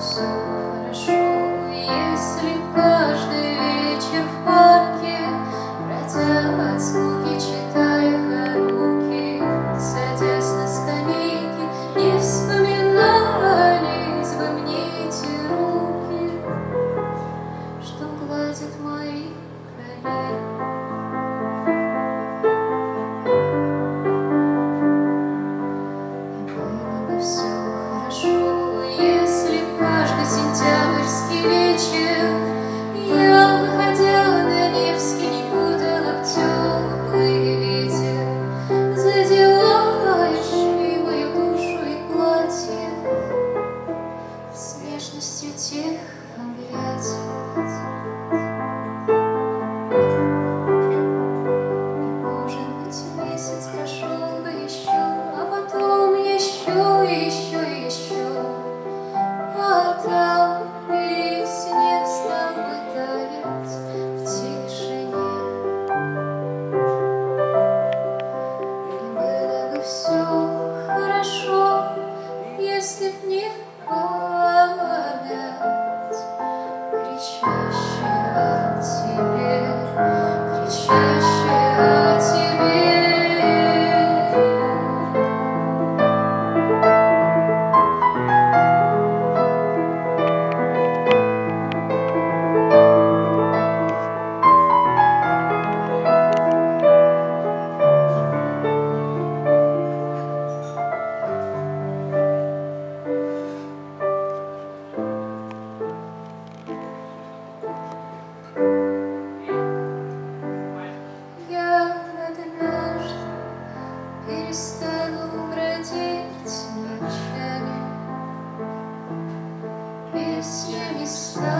us. Christian is flown.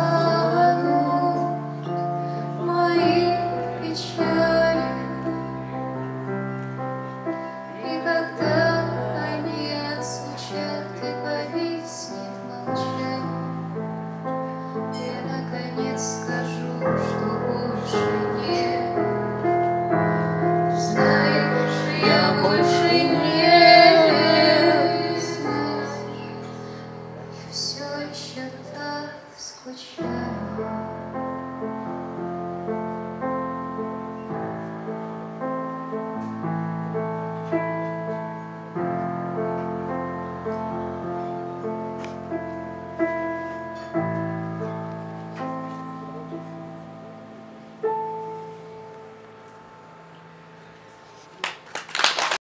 случайно.